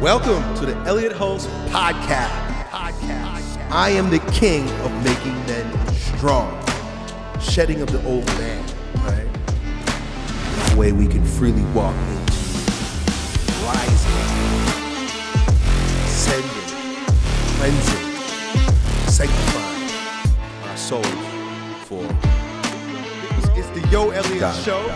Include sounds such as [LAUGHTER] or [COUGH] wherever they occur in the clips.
Welcome to the Elliott Hulse Podcast. Podcast. I am the king of making men strong, shedding of the old man, right? That way we can freely walk into rising, ascending, cleansing, sanctifying our souls for. It's, the Yo Elliott it, Show.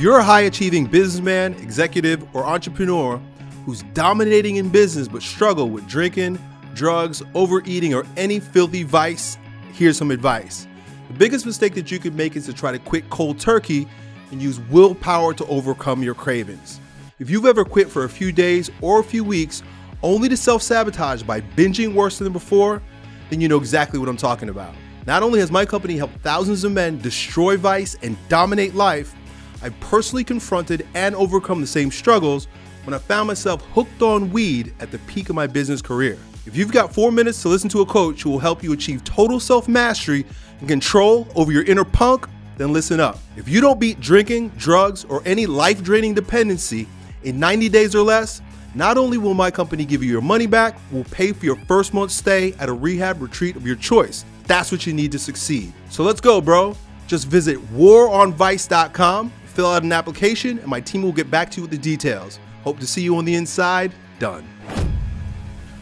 You're a high achieving businessman, executive, or entrepreneur who's dominating in business but struggle with drinking, drugs, overeating, or any filthy vice, here's some advice. The biggest mistake that you could make is to try to quit cold turkey and use willpower to overcome your cravings. If you've ever quit for a few days or a few weeks only to self sabotage by binging worse than before, then you know exactly what I'm talking about. Not only has my company helped thousands of men destroy vice and dominate life, I personally confronted and overcome the same struggles when I found myself hooked on weed at the peak of my business career. If you've got four minutes to listen to a coach who will help you achieve total self mastery and control over your inner punk, then listen up. If you don't beat drinking, drugs, or any life draining dependency in 90 days or less, not only will my company give you your money back, we'll pay for your first month's stay at a rehab retreat of your choice. That's what you need to succeed. So let's go, bro. Just visit waronvice.com, fill out an application, and my team will get back to you with the details. Hope to see you on the inside. Done.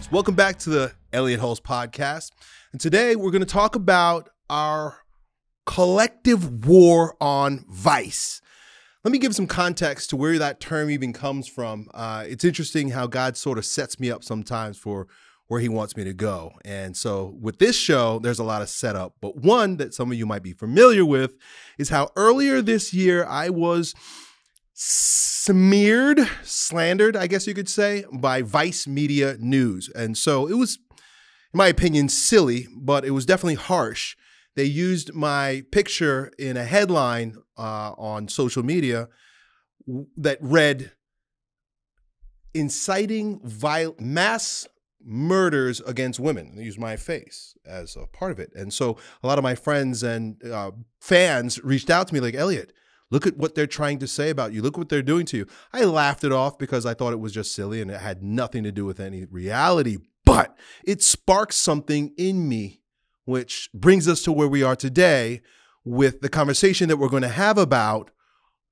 So welcome back to the Elliott Hulse podcast. And today we're going to talk about our collective war on vice. Let me give some context to where that term even comes from. Uh, it's interesting how God sort of sets me up sometimes for where He wants me to go. And so with this show, there's a lot of setup. But one that some of you might be familiar with is how earlier this year I was smeared, slandered, I guess you could say, by Vice Media News. And so it was, in my opinion, silly, but it was definitely harsh. They used my picture in a headline uh, on social media that read, inciting viol- mass murders against women. They used my face as a part of it. And so a lot of my friends and uh, fans reached out to me like, Elliott, look at what they're trying to say about you. Look what they're doing to you. I laughed it off because I thought it was just silly and it had nothing to do with any reality. But it sparked something in me, which brings us to where we are today with the conversation that we're going to have about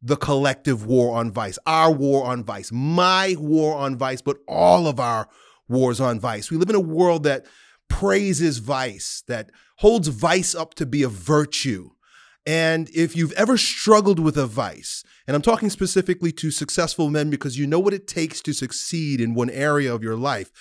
the collective war on vice, our war on vice, my war on vice, but all of our wars on vice. We live in a world that praises vice, that holds vice up to be a virtue. And if you've ever struggled with a vice, and I'm talking specifically to successful men because you know what it takes to succeed in one area of your life,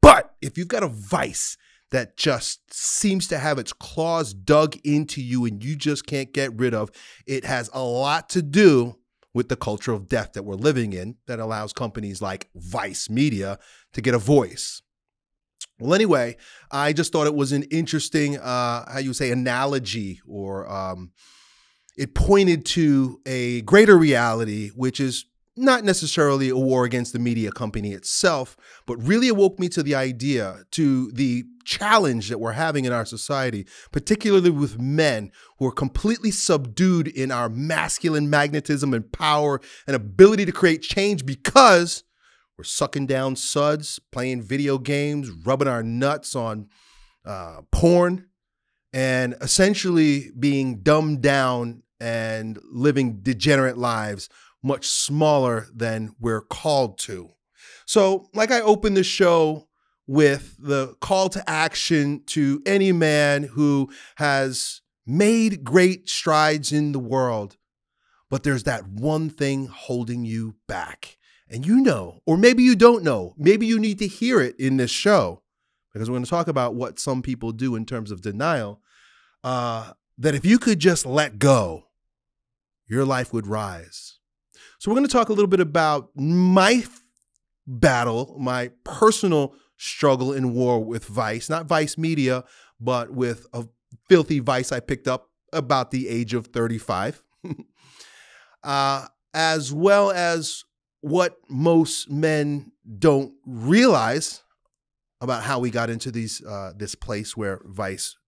but if you've got a vice that just seems to have its claws dug into you and you just can't get rid of, it has a lot to do with the culture of death that we're living in that allows companies like Vice Media to get a voice. Well, anyway, I just thought it was an interesting, uh, how you say, analogy, or um, it pointed to a greater reality, which is not necessarily a war against the media company itself, but really awoke me to the idea, to the challenge that we're having in our society, particularly with men who are completely subdued in our masculine magnetism and power and ability to create change because we're sucking down suds, playing video games, rubbing our nuts on uh, porn, and essentially being dumbed down and living degenerate lives much smaller than we're called to. So, like I opened the show with the call to action to any man who has made great strides in the world, but there's that one thing holding you back. And you know, or maybe you don't know, maybe you need to hear it in this show because we're going to talk about what some people do in terms of denial. Uh, that if you could just let go, your life would rise. So, we're going to talk a little bit about my battle, my personal struggle in war with Vice, not Vice Media, but with a filthy Vice I picked up about the age of 35, [LAUGHS] uh, as well as what most men don't realize about how we got into these uh, this place where vice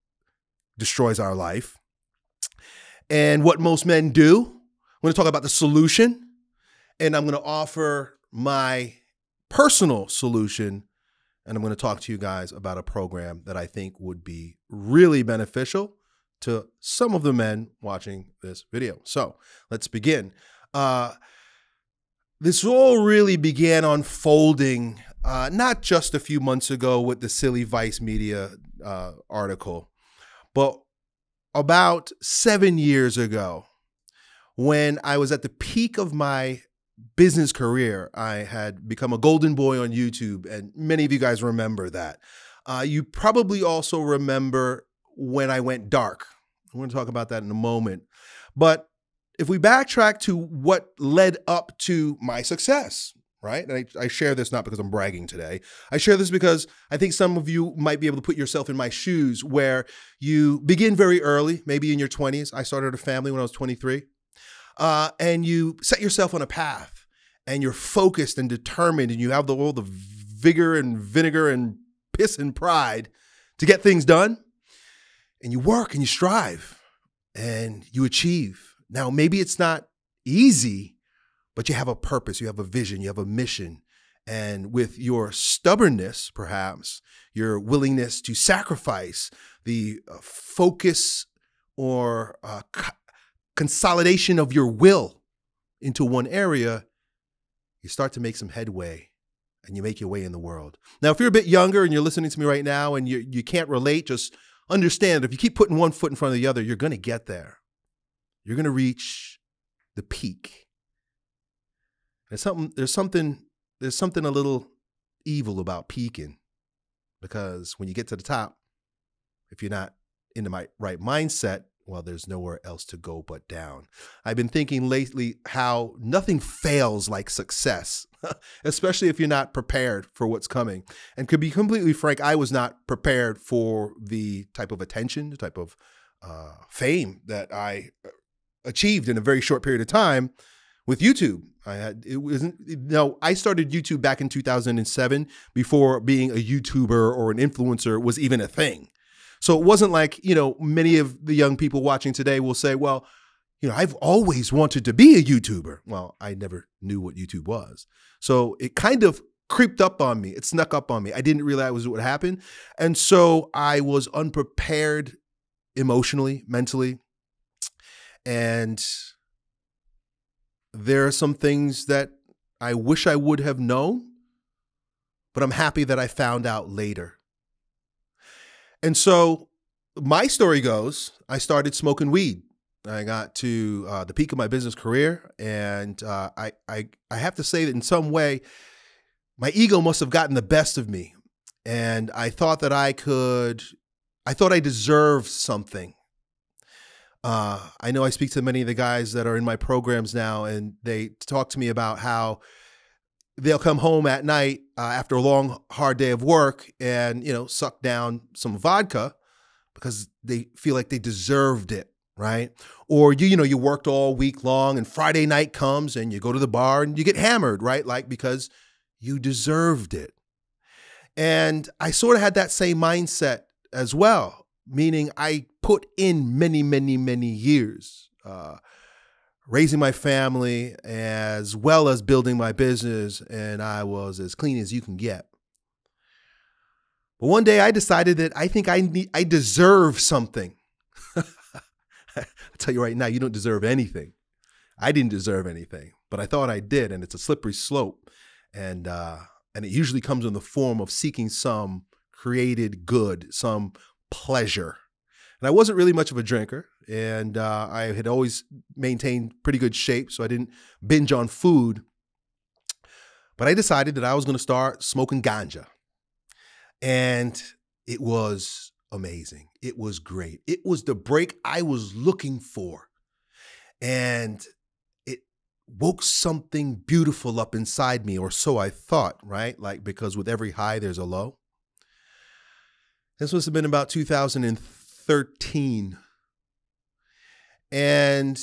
destroys our life. And what most men do. I'm going to talk about the solution, and I'm going to offer my personal solution. And I'm going to talk to you guys about a program that I think would be really beneficial to some of the men watching this video. So let's begin. Uh, this all really began unfolding uh, not just a few months ago with the silly Vice Media uh, article, but about seven years ago when I was at the peak of my business career. I had become a golden boy on YouTube, and many of you guys remember that. Uh, you probably also remember when I went dark. I'm going to talk about that in a moment. But if we backtrack to what led up to my success, right? And I, I, share this not because I'm bragging today. I share this because I think some of you might be able to put yourself in my shoes where you begin very early, maybe in your 20s. I started a family when I was 23. Uh, and you set yourself on a path and you're focused and determined and you have the, all the vigor and vinegar and piss and pride to get things done. And you work and you strive and you achieve. Now, maybe it's not easy, but you have a purpose, you have a vision, you have a mission. And with your stubbornness, perhaps, your willingness to sacrifice the uh, focus or uh, consolidation of your will into one area, you start to make some headway and you make your way in the world. Now, if you're a bit younger and you're listening to me right now and you, you can't relate, just understand if you keep putting one foot in front of the other, you're going to get there. You're going to reach the peak. There's something, there's something, there's something a little evil about peaking because when you get to the top, if you're not in the right mindset, well, there's nowhere else to go but down. I've been thinking lately how nothing fails like success, [LAUGHS] especially if you're not prepared for what's coming. And to be completely frank, I was not prepared for the type of attention, the type of uh, fame that I uh, achieved in a very short period of time with YouTube. I had it wasn't no. I started YouTube back in 2007 before being a YouTuber or an influencer was even a thing. So it wasn't like, you know, many of the young people watching today will say, well, you know, I've always wanted to be a YouTuber. Well, I never knew what YouTube was. So it kind of creeped up on me. It snuck up on me. I didn't realize what would happen. And so I was unprepared emotionally, mentally. And there are some things that I wish I would have known, but I'm happy that I found out later. And so my story goes I started smoking weed. I got to uh, the peak of my business career, and uh, I, I, I have to say that in some way, my ego must have gotten the best of me, and I thought that I could, I thought I deserved something. Uh, I know I speak to many of the guys that are in my programs now, and they talk to me about how they'll come home at night uh, after a long hard day of work and you know suck down some vodka because they feel like they deserved it right? Or you you know you worked all week long and friday night comes and you go to the bar and you get hammered right? Like because you deserved it. And i sort of had that same mindset as well meaning i put in many many many years uh, raising my family as well as building my business, and I was as clean as you can get. But one day I decided that I think I need, I deserve something. [LAUGHS] I tell you right now, you don't deserve anything. I didn't deserve anything, but I thought I did, and it's a slippery slope, and uh, and it usually comes in the form of seeking some created good, some pleasure. And I wasn't really much of a drinker and uh, I had always maintained pretty good shape, so I didn't binge on food. But I decided that I was going to start smoking ganja, and it was amazing. It was great. It was the break I was looking for, and it woke something beautiful up inside me, or so I thought. Right, like because with every high there's a low. This must have been about 2013 and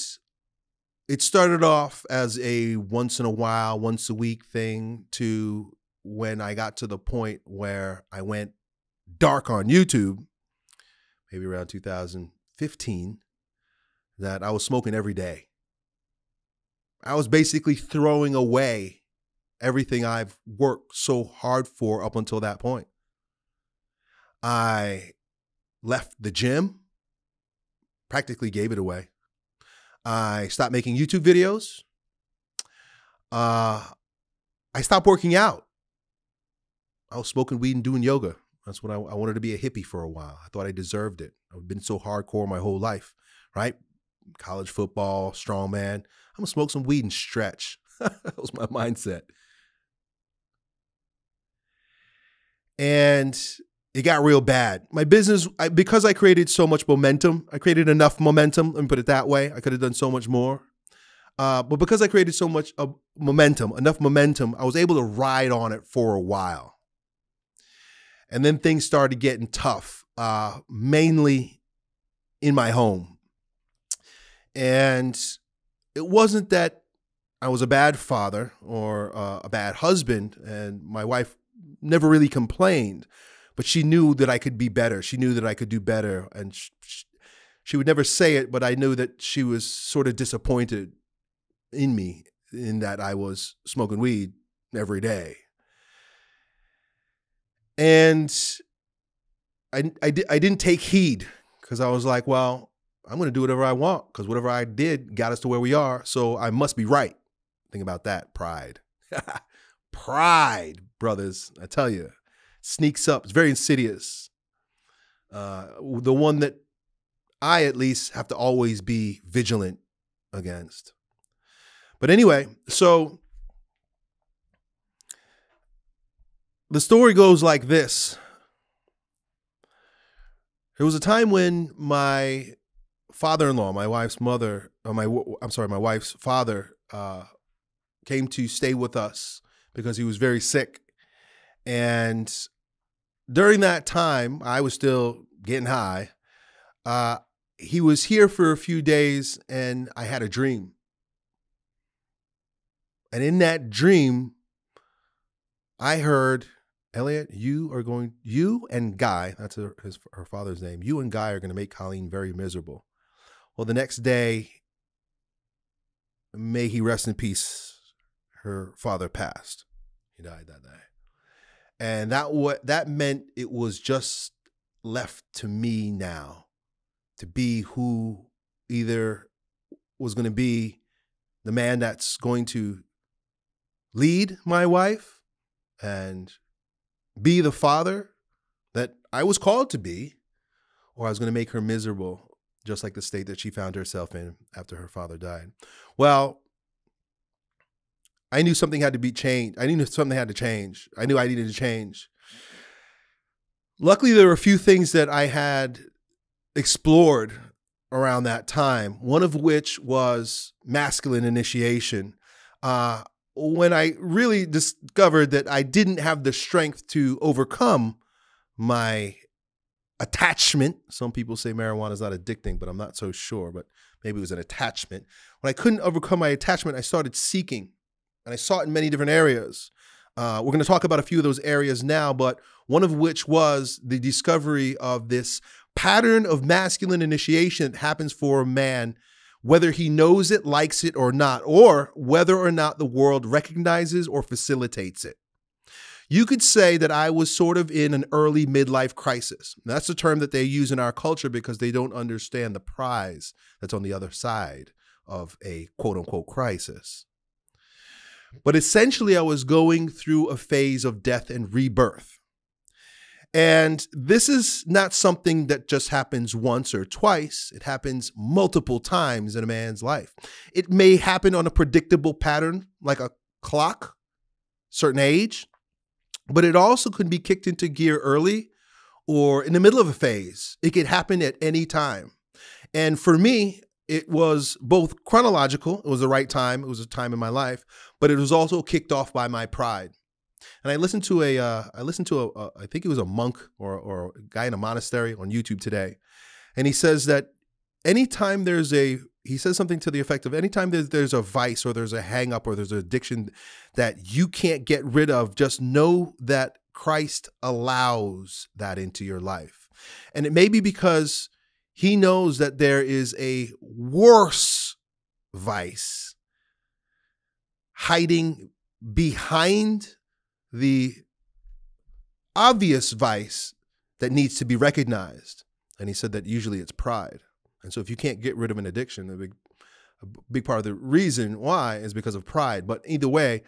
it started off as a once in a while, once a week thing to when I got to the point where I went dark on YouTube, maybe around 2015, that I was smoking every day. I was basically throwing away everything I've worked so hard for up until that point. I left the gym, practically gave it away. I stopped making YouTube videos. Uh, I stopped working out. I was smoking weed and doing yoga. That's what I, I wanted to be a hippie for a while. I thought I deserved it. I've been so hardcore my whole life, right? College football, strongman. I'm gonna smoke some weed and stretch. [LAUGHS] that was my mindset. And it got real bad. My business, I, because I created so much momentum, I created enough momentum. Let me put it that way. I could have done so much more. Uh, but because I created so much uh, momentum, enough momentum, I was able to ride on it for a while. And then things started getting tough, uh, mainly in my home. And it wasn't that I was a bad father or uh, a bad husband, and my wife never really complained but she knew that I could be better. She knew that I could do better. And she, she would never say it, but I knew that she was sort of disappointed in me in that I was smoking weed every day. And I, I, di- I didn't take heed because I was like, well, I'm going to do whatever I want because whatever I did got us to where we are. So I must be right. Think about that pride. [LAUGHS] pride, brothers. I tell you sneaks up. It's very insidious. Uh, the one that I at least have to always be vigilant against. But anyway, so the story goes like this. There was a time when my father-in-law, my wife's mother, or my I'm sorry, my wife's father, uh, came to stay with us because he was very sick, and during that time, I was still getting high. Uh, he was here for a few days, and I had a dream. And in that dream, I heard, Elliott, you are going, you and Guy, that's her, his, her father's name, you and Guy are going to make Colleen very miserable. Well, the next day, may he rest in peace, her father passed. He died that day and that what that meant it was just left to me now to be who either was going to be the man that's going to lead my wife and be the father that I was called to be, or I was going to make her miserable, just like the state that she found herself in after her father died. Well, I knew something had to be changed. I knew something had to change. I knew I needed to change. Luckily, there were a few things that I had explored around that time, one of which was masculine initiation. Uh, when I really discovered that I didn't have the strength to overcome my attachment. Some people say marijuana is not addicting, but I'm not so sure. But maybe it was an attachment. When I couldn't overcome my attachment, I started seeking and I saw it in many different areas. Uh, we're going to talk about a few of those areas now, but one of which was the discovery of this pattern of masculine initiation that happens for a man, whether he knows it, likes it, or not, or whether or not the world recognizes or facilitates it. You could say that I was sort of in an early midlife crisis. That's the term that they use in our culture because they don't understand the prize that's on the other side of a quote unquote crisis. But essentially, I was going through a phase of death and rebirth. And this is not something that just happens once or twice. It happens multiple times in a man's life. It may happen on a predictable pattern, like a clock, certain age, but it also can be kicked into gear early or in the middle of a phase. It could happen at any time. And for me, it was both chronological, it was the right time, it was a time in my life, but it was also kicked off by my pride. And I listened to a, uh, I listened to a, a, I think it was a monk or, or a guy in a monastery on YouTube today. And he says that anytime there's a he says something to the effect of anytime there's, there's a vice or there's a hang up or there's an addiction that you can't get rid of, just know that Christ allows that into your life. And it may be because he knows that there is a worse vice hiding behind the obvious vice that needs to be recognized. And he said that usually it's pride. And so if you can't get rid of an addiction, a big, a big part of the reason why is because of pride. But either way,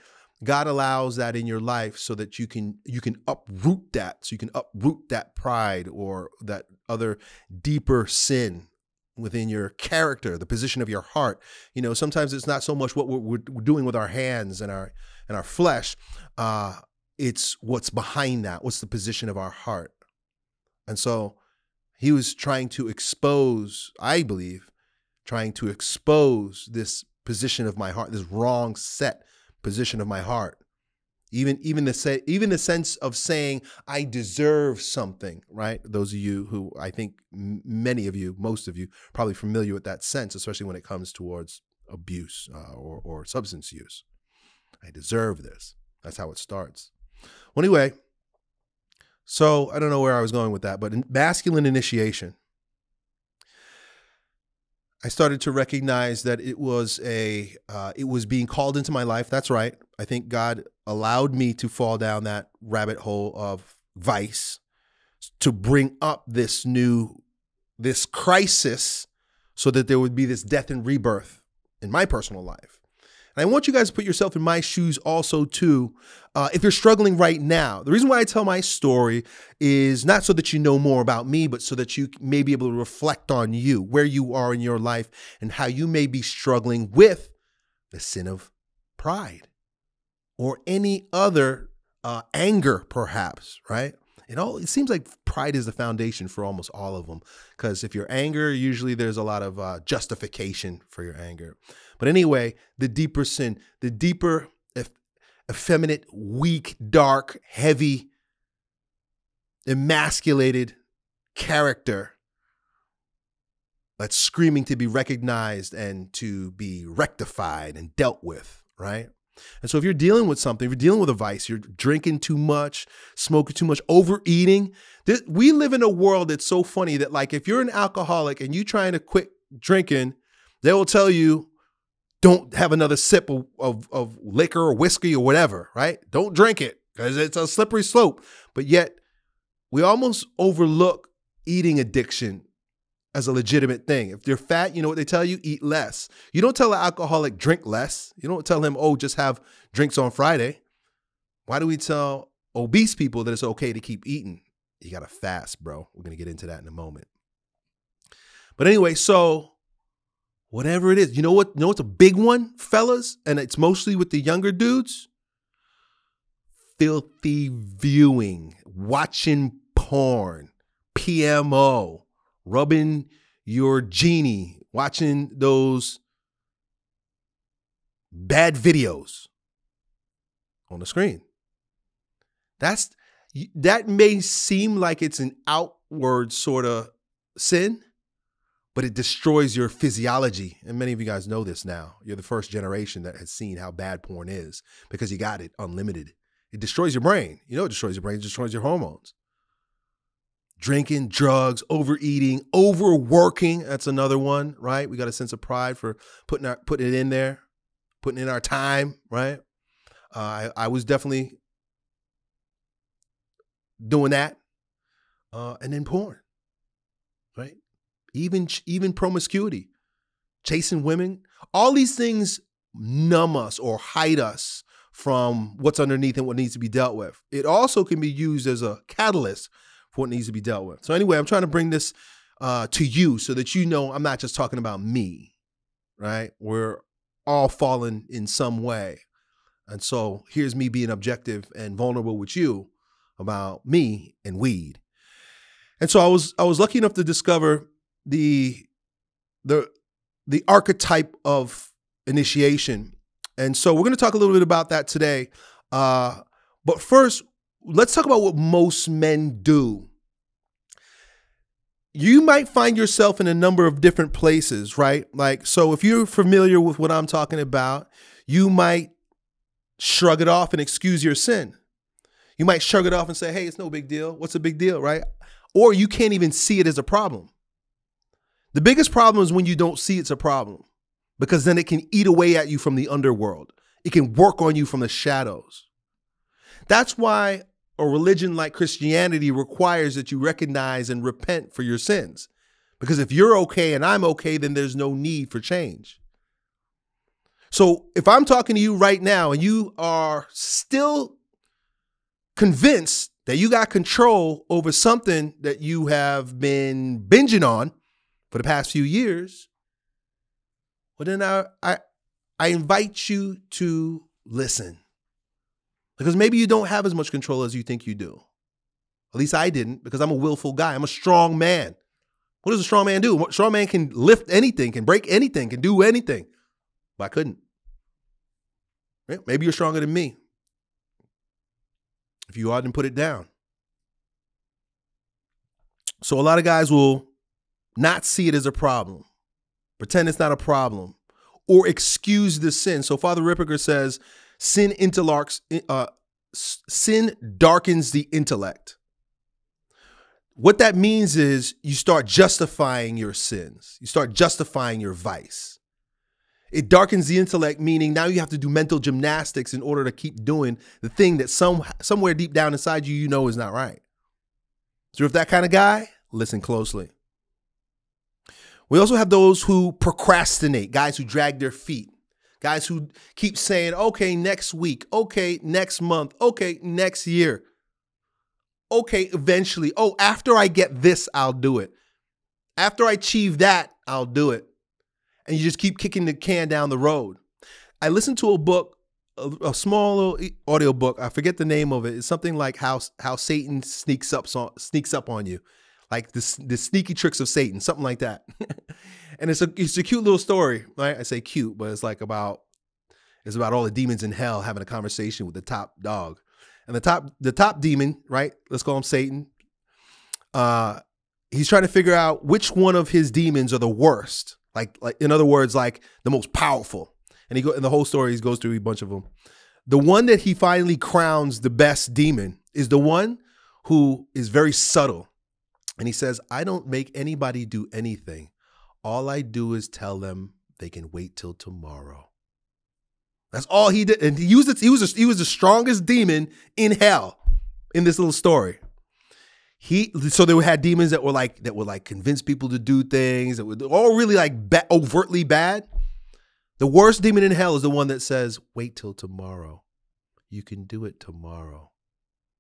God allows that in your life so that you can you can uproot that, so you can uproot that pride or that other deeper sin within your character, the position of your heart. You know, sometimes it's not so much what we're, we're doing with our hands and our and our flesh. Uh, it's what's behind that. What's the position of our heart? And so he was trying to expose, I believe, trying to expose this position of my heart, this wrong set position of my heart. Even even the say, even the sense of saying I deserve something, right? Those of you who I think many of you, most of you, probably familiar with that sense, especially when it comes towards abuse uh, or or substance use. I deserve this. That's how it starts. Well, anyway, so I don't know where I was going with that, but masculine initiation. I started to recognize that it was a uh, it was being called into my life. That's right. I think God allowed me to fall down that rabbit hole of vice to bring up this new this crisis so that there would be this death and rebirth in my personal life. And I want you guys to put yourself in my shoes also too. Uh, if you're struggling right now, the reason why I tell my story is not so that you know more about me, but so that you may be able to reflect on you, where you are in your life, and how you may be struggling with the sin of pride or any other uh, anger, perhaps, right? It all it seems like pride is the foundation for almost all of them. Because if you're anger, usually there's a lot of uh, justification for your anger. But anyway, the deeper sin, the deeper, effeminate, weak, dark, heavy, emasculated character that's screaming to be recognized and to be rectified and dealt with, right? And so if you're dealing with something, if you're dealing with a vice, you're drinking too much, smoking too much, overeating. This, we live in a world that's so funny that like if you're an alcoholic and you're trying to quit drinking, they will tell you, don't have another sip of, of, of liquor or whiskey or whatever, right? Don't drink it because it's a slippery slope. But yet we almost overlook eating addiction as a legitimate thing. If you're fat, you know what they tell you? Eat less. You don't tell an alcoholic drink less. You don't tell him, oh, just have drinks on Friday. Why do we tell obese people that it's okay to keep eating? You got to fast, bro. We're going to get into that in a moment. But anyway, so whatever it is, you know what? You know what's a big one, fellas? And it's mostly with the younger dudes? Filthy viewing, watching porn, PMO rubbing your genie, watching those bad videos on the screen. That's that may seem like it's an outward sort of sin, but it destroys your physiology. And many of you guys know this now. You're the first generation that has seen how bad porn is because you got it unlimited. It destroys your brain. You know it destroys your brain, it destroys your hormones drinking, drugs, overeating, overworking. That's another one, right? We got a sense of pride for putting our putting it in there, putting in our time, right? Uh, I, I was definitely doing that, uh, and then porn, right? Even even promiscuity, chasing women. All these things numb us or hide us from what's underneath and what needs to be dealt with. It also can be used as a catalyst what needs to be dealt with. So anyway, I'm trying to bring this uh, to you so that you know I'm not just talking about me, right? We're all fallen in some way. And so here's me being objective and vulnerable with you about me and weed. And so I was I was lucky enough to discover the the the archetype of initiation. And so we're going to talk a little bit about that today. Uh, but first, let's talk about what most men do. you might find yourself in a number of different places, right? Like, so if you're familiar with what I'm talking about, you might shrug it off and excuse your sin. You might shrug it off and say, hey, it's no big deal. What's a big deal, right? Or you can't even see it as a problem. The biggest problem is when you don't see it's a problem because then it can eat away at you from the underworld. It can work on you from the shadows. That's why a religion like Christianity requires that you recognize and repent for your sins. Because if you're okay and I'm okay, then there's no need for change. So if I'm talking to you right now and you are still convinced that you got control over something that you have been binging on for the past few years, well, then I, I, I invite you to listen. Because maybe you don't have as much control as you think you do. At least I didn't, because I'm a willful guy. I'm a strong man. What does a strong man do? A strong man can lift anything, can break anything, can do anything. But I couldn't. Maybe you're stronger than me. If you are, then put it down. So a lot of guys will not see it as a problem, pretend it's not a problem, or excuse the sin. So Father Ripperger says sin uh, sin darkens the intellect. What that means is you start justifying your sins. You start justifying your vice. It darkens the intellect, meaning now you have to do mental gymnastics in order to keep doing the thing that some somewhere deep down inside you you know is not right. So if that kind of guy, listen closely. We also have those who procrastinate, guys who drag their feet. Guys who keep saying, okay, next week, okay, next month, okay, next year, okay, eventually. Oh, after I get this, I'll do it. After I achieve that, I'll do it. And you just keep kicking the can down the road. I listened to a book, a, a small little audio book. I forget the name of it. It's something like how how Satan sneaks up sneaks up on you, like the the sneaky tricks of Satan, something like that. [LAUGHS] and it's a it's a cute little story, right? I say cute, but it's like about it's about all the demons in hell having a conversation with the top dog, and the top the top demon, right? Let's call him Satan. Uh, he's trying to figure out which one of his demons are the worst. Like like in other words, like the most powerful. And he go in the whole story. He goes through a bunch of them. The one that he finally crowns the best demon is the one who is very subtle. And he says, I don't make anybody do anything. All I do is tell them they can wait till tomorrow. That's all he did. And he used it, he was a, he was the strongest demon in hell in this little story. He so they had demons that were like that would like convince people to do things that were all really like ba- overtly bad. The worst demon in hell is the one that says, "Wait till tomorrow. You can do it tomorrow."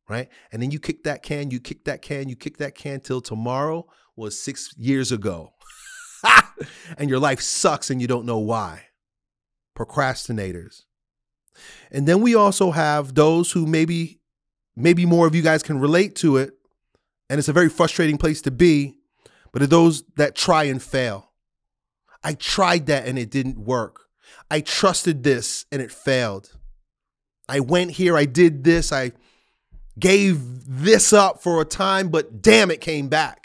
Right? And then you kick that can, you kick that can, you kick that can till tomorrow was 6 years ago. [LAUGHS] [LAUGHS] and your life sucks and you don't know why. Procrastinators. And then we also have those who maybe maybe more of you guys can relate to it and it's a very frustrating place to be, but are those that try and fail. I tried that and it didn't work. I trusted this and it failed. I went here, I did this, I gave this up for a time, but damn, it came back.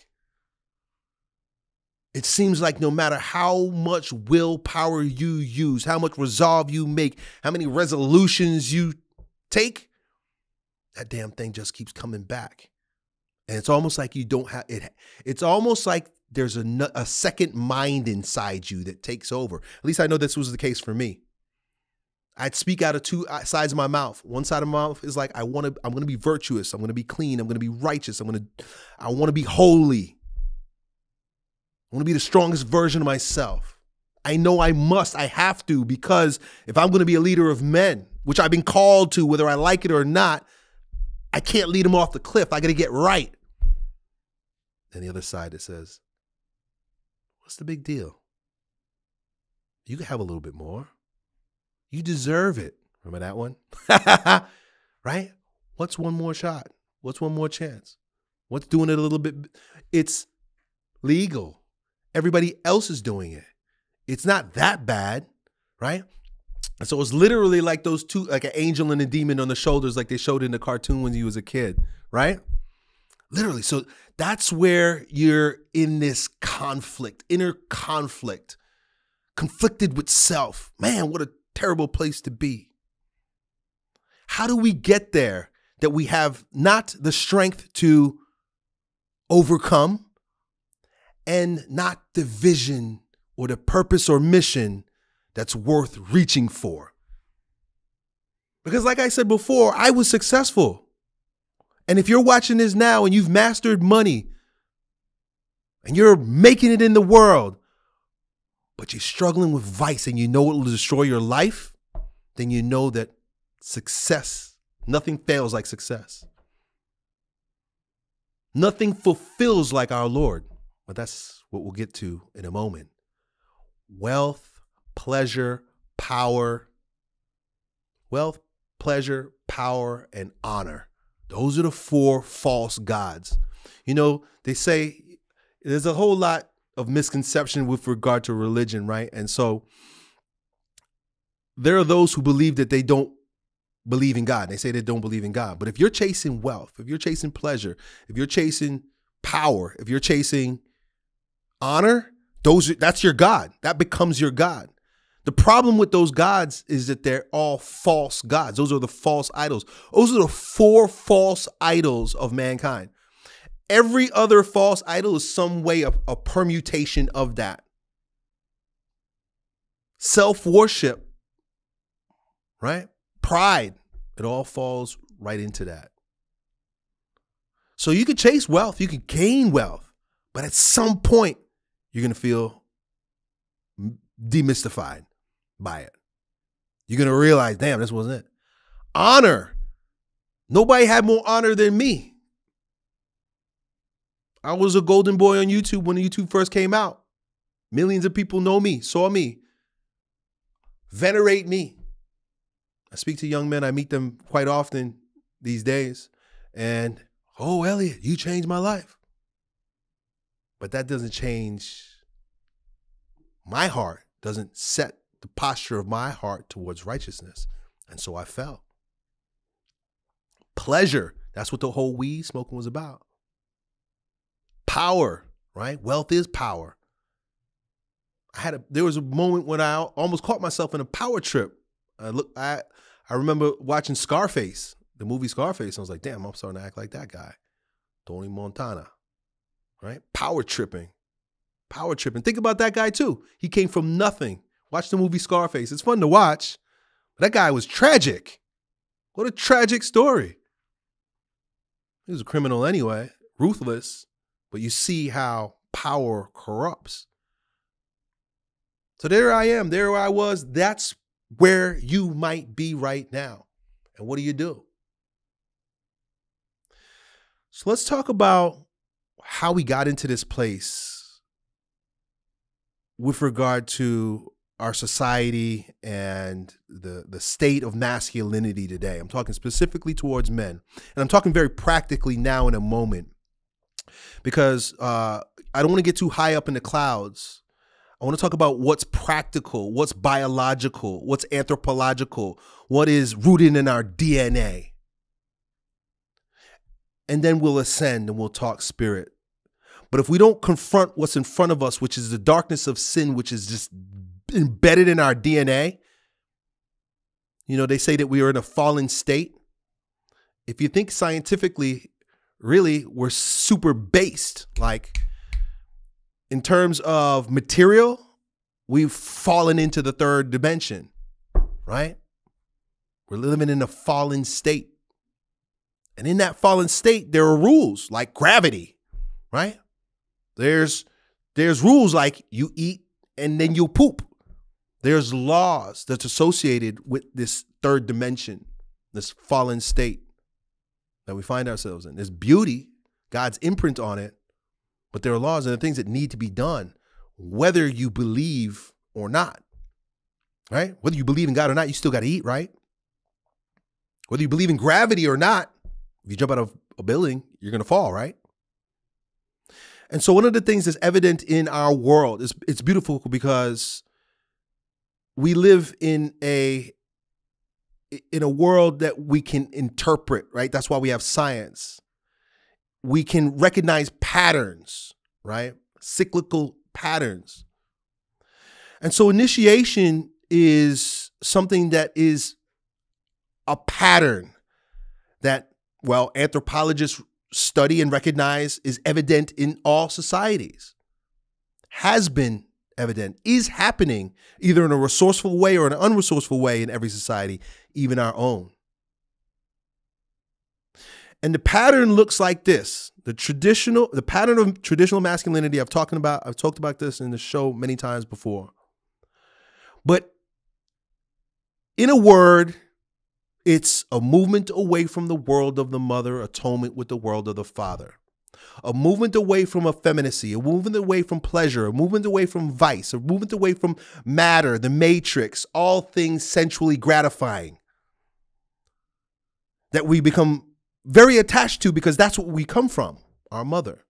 It seems like no matter how much willpower you use, how much resolve you make, how many resolutions you take, that damn thing just keeps coming back. And it's almost like you don't have it. It's almost like there's a, a second mind inside you that takes over. At least I know this was the case for me. I'd speak out of two uh, sides of my mouth. One side of my mouth is like I want to. I'm going to be virtuous. I'm going to be clean. I'm going to be righteous. I'm going to. I want to be holy. I want to be the strongest version of myself. I know I must, I have to, because if I'm going to be a leader of men, which I've been called to, whether I like it or not, I can't lead them off the cliff. I got to get right. And the other side that says, What's the big deal? You can have a little bit more. You deserve it. Remember that one? [LAUGHS] right? What's one more shot? What's one more chance? What's doing it a little bit? It's legal. Everybody else is doing it. It's not that bad, right? And so it's literally like those two, like an angel and a demon on the shoulders, like they showed in the cartoon when you was a kid, right? Literally. So that's where you're in this conflict, inner conflict, conflicted with self. Man, what a terrible place to be. How do we get there that we have not the strength to overcome and not the vision or the purpose or mission that's worth reaching for? Because, like I said before, I was successful. And if you're watching this now and you've mastered money and you're making it in the world, but you're struggling with vice and you know it will destroy your life, then you know that success, nothing fails like success. Nothing fulfills like our Lord. But that's what we'll get to in a moment. Wealth, pleasure, power. Wealth, pleasure, power, and honor. Those are the four false gods. You know, they say there's a whole lot of misconception with regard to religion, right? And so there are those who believe that they don't believe in God. They say they don't believe in God. But if you're chasing wealth, if you're chasing pleasure, if you're chasing power, if you're chasing honor, those that's your God. That becomes your God. The problem with those gods is that they're all false gods. Those are the false idols. Those are the four false idols of mankind. Every other false idol is some way of a permutation of that. Self worship, right? Pride, it all falls right into that. So you can chase wealth, you can gain wealth, but at some point, you're going to feel demystified by it. You're going to realize, damn, this wasn't it. Honor. Nobody had more honor than me. I was a golden boy on YouTube when YouTube first came out. Millions of people know me, saw me, venerate me. I speak to young men, I meet them quite often these days. And, oh, Elliott, you changed my life. But that doesn't change my heart, doesn't set the posture of my heart towards righteousness. And so I fell. Pleasure, that's what the whole weed smoking was about. Power, right? Wealth is power. I had a there was a moment when I almost caught myself in a power trip. I look I I remember watching Scarface, the movie Scarface. and I was like, damn, I'm starting to act like that guy. Tony Montana. Right? Power tripping. Power tripping. Think about that guy too. He came from nothing Watch the movie Scarface. It's fun to watch. But that guy was tragic. What a tragic story. He was a criminal anyway, ruthless, but you see how power corrupts. So there I am, there I was. That's where you might be right now. And what do you do? So let's talk about how we got into this place with regard to our society and the the state of masculinity today. I'm talking specifically towards men, and I'm talking very practically now in a moment because uh, I don't want to get too high up in the clouds. I want to talk about what's practical, what's biological, what's anthropological, what is rooted in our DNA. And then we'll ascend and we'll talk spirit. But if we don't confront what's in front of us, which is the darkness of sin, which is just embedded in our DNA. You know, they say that we are in a fallen state. If you think scientifically, really, we're super based. Like, in terms of material, we've fallen into the third dimension, right? We're living in a fallen state. And in that fallen state, there are rules like gravity, right? There's there's rules like you eat and then you poop. There's laws that's associated with this third dimension, this fallen state that we find ourselves in. There's beauty, God's imprint on it, but there are laws and things that need to be done, whether you believe or not. Right? Whether you believe in God or not, you still got to eat, right? Whether you believe in gravity or not, if you jump out of a building, you're going to fall, right? And so one of the things that's evident in our world is it's beautiful because we live in a in a world that we can interpret, right? That's why we have science. we can recognize patterns, right? Cyclical patterns. And so initiation is something that is a pattern that, well, anthropologists study and recognize is evident in all societies, has been evident, is happening either in a resourceful way or an unresourceful way in every society, even our own. And the pattern looks like this. The traditional, the pattern of traditional masculinity, I've talked about, I've talked about this in the show many times before. But in a word, it's a movement away from the world of the mother, atonement with the world of the father. A movement away from effeminacy, a movement away from pleasure, a movement away from vice, a movement away from matter, the matrix, all things sensually gratifying that we become very attached to because that's what we come from, our mother.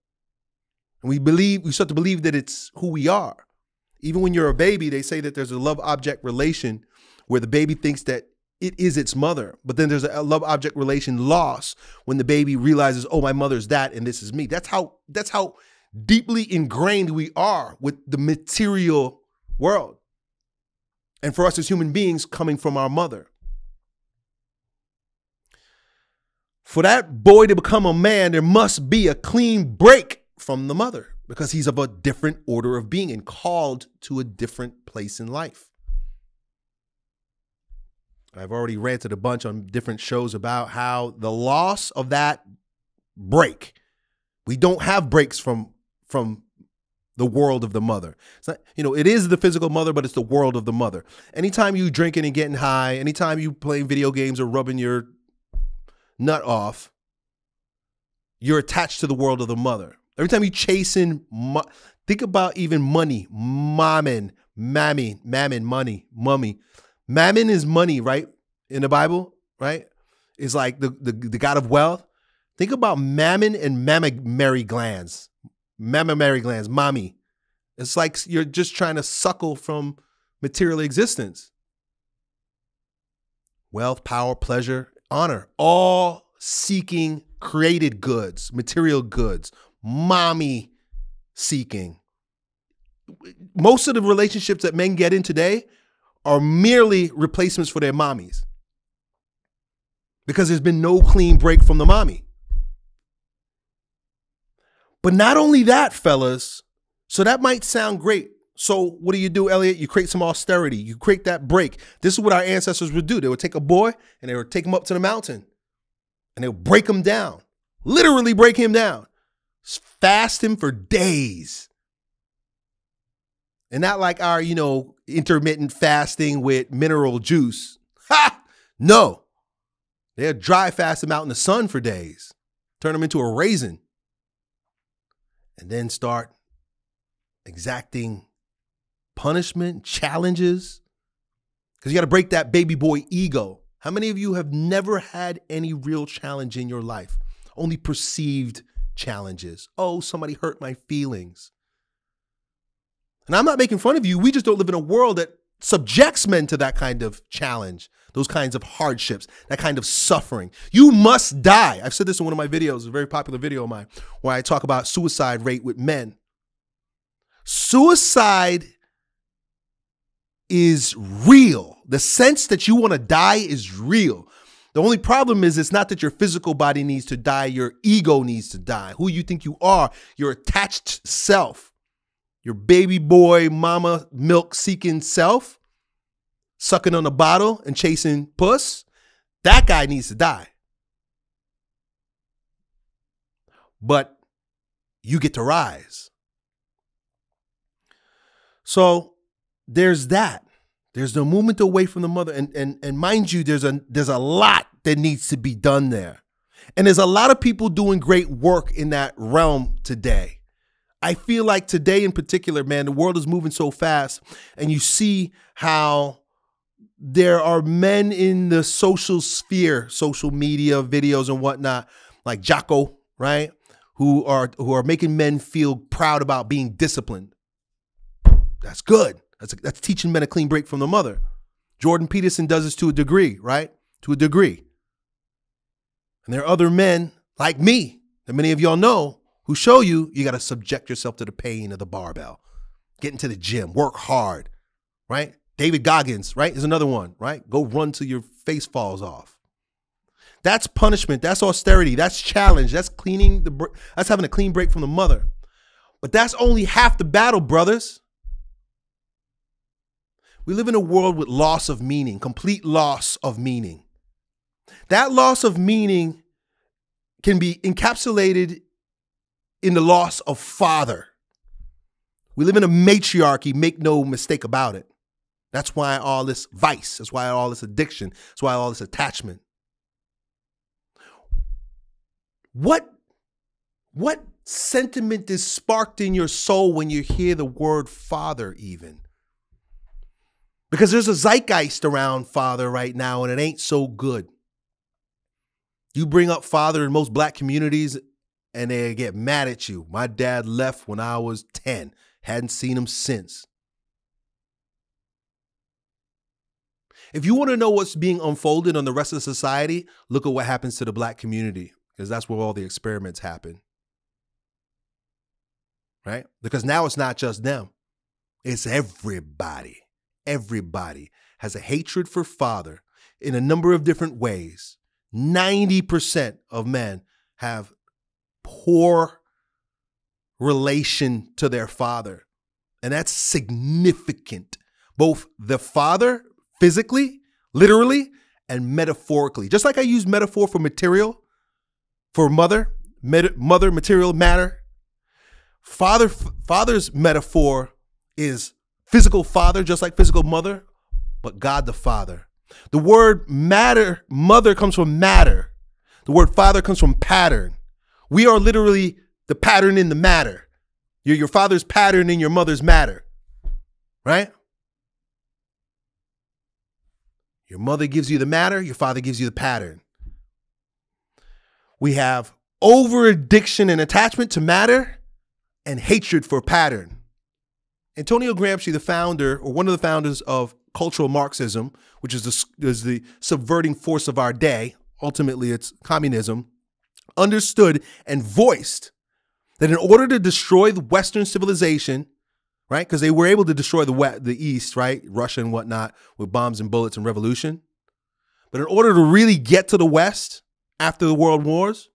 And we believe, we start to believe that it's who we are. Even when you're a baby, they say that there's a love object relation where the baby thinks that it is its mother. But then there's a love object relation loss when the baby realizes, oh, my mother's that and this is me. That's how that's how deeply ingrained we are with the material world. And for us as human beings coming from our mother. For that boy to become a man, there must be a clean break from the mother because he's of a different order of being and called to a different place in life. I've already ranted a bunch on different shows about how the loss of that break, we don't have breaks from from the world of the mother. It's not, you know, it is the physical mother, but it's the world of the mother. Anytime you drinking and getting high, anytime you playing video games or rubbing your nut off, you're attached to the world of the mother. Every time you chasing, think about even money, mammon, mammy, mammon, money, mummy. Mammon is money, right? In the Bible, right? Is like the, the, the god of wealth. Think about mammon and mammary glands, mammary glands, mommy. It's like you're just trying to suckle from material existence. Wealth, power, pleasure, honor, all seeking created goods, material goods, mommy seeking. Most of the relationships that men get in today are merely replacements for their mommies because there's been no clean break from the mommy. But not only that, fellas, so that might sound great. So what do you do, Elliott? You create some austerity. You create that break. This is what our ancestors would do. They would take a boy and they would take him up to the mountain and they would break him down, literally break him down, fast him for days. And not like our, you know, intermittent fasting with mineral juice. Ha! No. They'll dry fast them out in the sun for days, turn them into a raisin, and then start exacting punishment, challenges. Because you got to break that baby boy ego. How many of you have never had any real challenge in your life? Only perceived challenges. Oh, somebody hurt my feelings. And I'm not making fun of you. We just don't live in a world that subjects men to that kind of challenge, those kinds of hardships, that kind of suffering. You must die. I've said this in one of my videos, a very popular video of mine, where I talk about suicide rate with men. Suicide is real. The sense that you want to die is real. The only problem is it's not that your physical body needs to die, your ego needs to die. Who you think you are, your attached self, your baby boy, mama, milk seeking self, sucking on a bottle and chasing puss, that guy needs to die. But you get to rise. So there's that. There's the movement away from the mother. And and and mind you, there's a there's a lot that needs to be done there. And there's a lot of people doing great work in that realm today. I feel like today in particular, man, the world is moving so fast, and you see how there are men in the social sphere, social media, videos, and whatnot, like Jocko, right? Who are who are making men feel proud about being disciplined. That's good. That's, that's teaching men a clean break from the mother. Jordan Peterson does this to a degree, right? To a degree. And there are other men like me that many of y'all know who show you you got to subject yourself to the pain of the barbell. Get into the gym, work hard, right? David Goggins, right, is another one, right? Go run till your face falls off. That's punishment. That's austerity. That's challenge. That's cleaning the. That's having a clean break from the mother. But that's only half the battle, brothers. We live in a world with loss of meaning, complete loss of meaning. That loss of meaning can be encapsulated in the loss of father. We live in a matriarchy, make no mistake about it. That's why all this vice, that's why all this addiction, that's why all this attachment. What what sentiment is sparked in your soul when you hear the word father even? Because there's a zeitgeist around father right now and it ain't so good. You bring up father in most black communities and they get mad at you. My dad left when I was 10, hadn't seen him since. If you want to know what's being unfolded on the rest of society, look at what happens to the black community, because that's where all the experiments happen. Right? Because now it's not just them, it's everybody. Everybody has a hatred for father in a number of different ways. 90% of men have poor relation to their father. And that's significant. Both the father, physically, literally, and metaphorically. Just like I use metaphor for material, for mother, mother, material, matter. Father, father's metaphor is physical father, just like physical mother, but God the Father. The word matter, mother comes from matter. The word father comes from pattern. We are literally the pattern in the matter. You're your father's pattern in your mother's matter, right? Your mother gives you the matter, your father gives you the pattern. We have over addiction and attachment to matter and hatred for pattern. Antonio Gramsci, the founder or one of the founders of cultural Marxism, which is the, is the subverting force of our day, ultimately it's communism, understood and voiced that in order to destroy the Western civilization, right, because they were able to destroy the West, the East, right, Russia and whatnot, with bombs and bullets and revolution, but in order to really get to the West after the World Wars,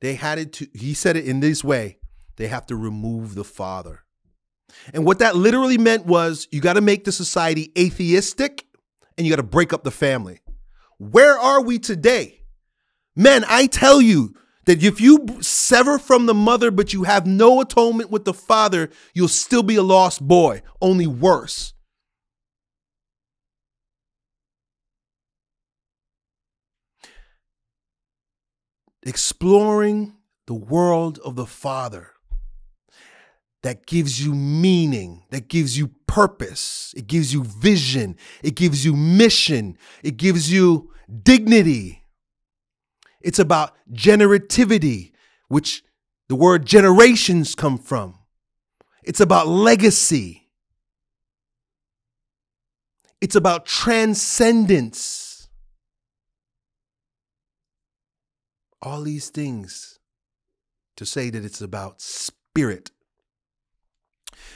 they had to. He said it in this way: they have to remove the father. And what that literally meant was you got to make the society atheistic and you got to break up the family. Where are we today? Men, I tell you that if you sever from the mother but you have no atonement with the father, you'll still be a lost boy, only worse. Exploring the world of the father that gives you meaning, that gives you purpose, it gives you vision, it gives you mission, it gives you dignity. It's about generativity, which the word generations come from. It's about legacy. It's about transcendence. All these things to say that it's about spirit.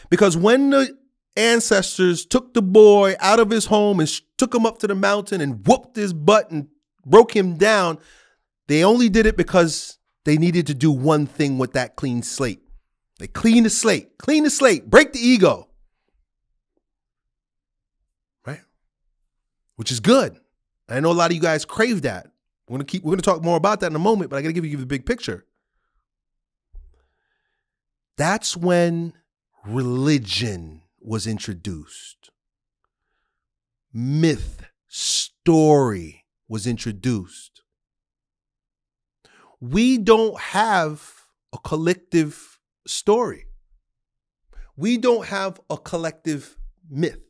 Because when the ancestors took the boy out of his home and took him up to the mountain and whooped his butt and broke him down, they only did it because they needed to do one thing with that clean slate. They clean the slate, clean the slate, break the ego. Right? Which is good. I know a lot of you guys crave that. We're gonna keep we're gonna talk more about that in a moment, but I gotta give you the big picture. That's when religion was introduced. Myth, story was introduced. We don't have a collective story. We don't have a collective myth,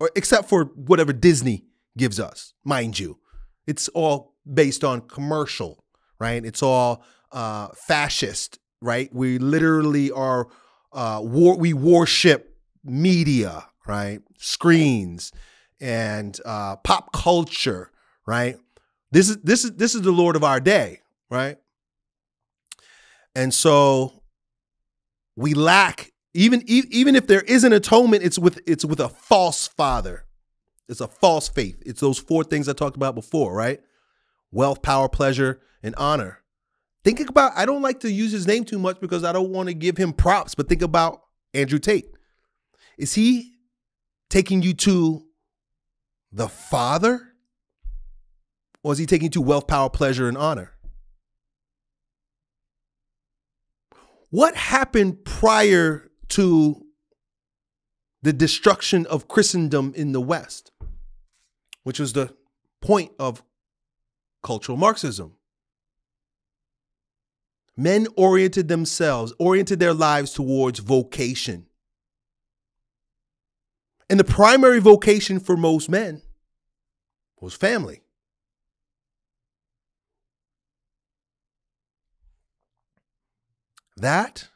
or except for whatever Disney gives us, mind you. It's all based on commercial, right? It's all uh, fascist, right? We literally are uh, war, we worship media, right? Screens and uh, pop culture, right? This is this is this is the Lord of our day, right? And so we lack even even if there is an atonement, it's with it's with a false father. It's a false faith. It's those four things I talked about before, right? Wealth, power, pleasure, and honor. Think about I don't like to use his name too much because I don't want to give him props, but think about Andrew Tate. Is he taking you to the Father? Or is he taking you to wealth, power, pleasure, and honor? What happened prior to the destruction of Christendom in the West, which was the point of cultural Marxism? Men oriented themselves, oriented their lives towards vocation. And the primary vocation for most men was family. That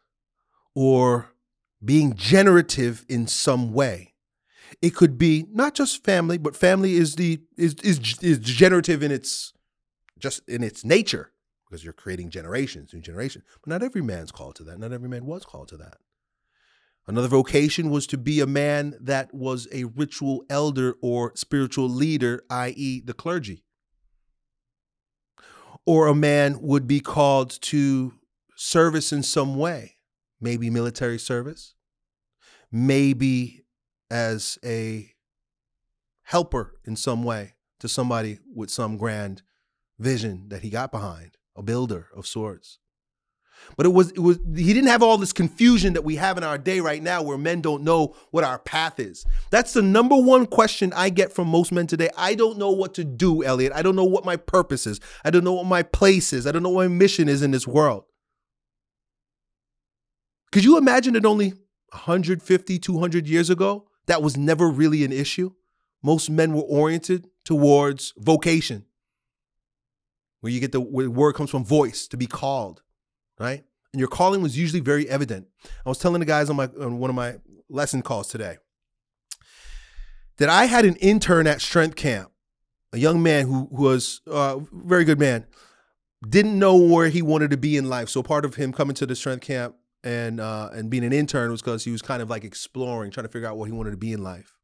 or being generative in some way. It could be not just family, but family is the is is, is generative in its just in its nature because you're creating generations, new generation. But not every man's called to that. Not every man was called to that. Another vocation was to be a man that was a ritual elder or spiritual leader, i.e., the clergy. Or a man would be called to service in some way, maybe military service, maybe as a helper in some way to somebody with some grand vision that he got behind, a builder of sorts. But it was it was he didn't have all this confusion that we have in our day right now where men don't know what our path is. That's the number one question I get from most men today. I don't know what to do, Elliott. I don't know what my purpose is. I don't know what my place is. I don't know what my mission is in this world. Could you imagine that only 150, 200 years ago, that was never really an issue? Most men were oriented towards vocation, where you get the the word comes from voice, to be called right? And your calling was usually very evident. I was telling the guys on my on one of my lesson calls today that I had an intern at Strength Camp, a young man who, who was a uh, very good man, didn't know where he wanted to be in life. So part of him coming to the Strength Camp and uh, and being an intern was because he was kind of like exploring, trying to figure out what he wanted to be in life.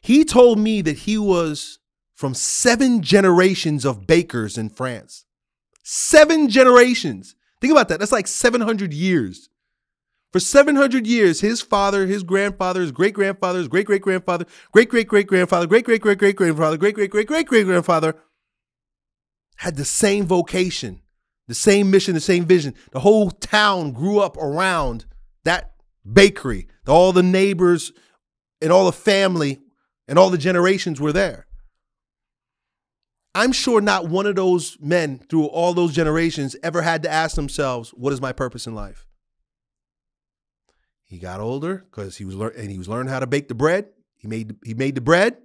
He told me that he was from seven generations of bakers in France. Seven generations. Think about that. That's like 700 years. For 700 years, his father, his grandfather, his great grandfather, his great great grandfather, great great great grandfather, great great great great grandfather, great great great great great grandfather had the same vocation, the same mission, the same vision. The whole town grew up around that bakery. All the neighbors and all the family and all the generations were there. I'm sure not one of those men through all those generations ever had to ask themselves, what is my purpose in life? He got older because he was and he was learning how to bake the bread. He made he made the bread,